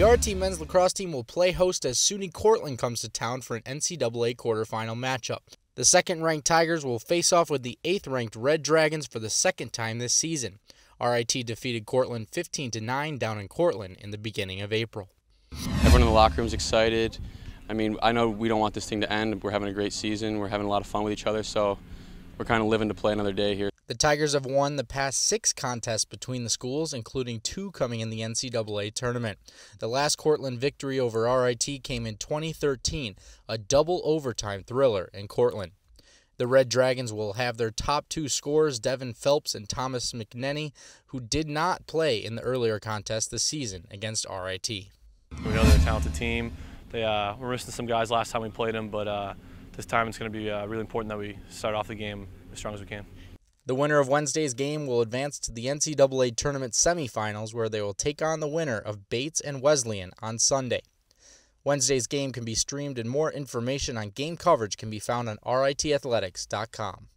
The RIT men's lacrosse team will play host as SUNY Cortland comes to town for an NCAA quarterfinal matchup. The second ranked Tigers will face off with the eighth ranked Red Dragons for the second time this season. RIT defeated Cortland 15 to 9 down in Cortland in the beginning of April. Everyone in the locker room is excited. I mean, I know we don't want this thing to end. We're having a great season. We're having a lot of fun with each other, so we're kind of living to play another day here. The Tigers have won the past six contests between the schools, including two coming in the NCAA tournament. The last Cortland victory over RIT came in 2013, a double overtime thriller in Cortland. The Red Dragons will have their top two scorers, Devin Phelps and Thomas McNenny, who did not play in the earlier contest this season against RIT. We know they're a talented team. They uh, were missing some guys last time we played them, but uh, this time it's going to be uh, really important that we start off the game as strong as we can. The winner of Wednesday's game will advance to the NCAA tournament semifinals, where they will take on the winner of Bates and Wesleyan on Sunday. Wednesday's game can be streamed and more information on game coverage can be found on RITathletics.com.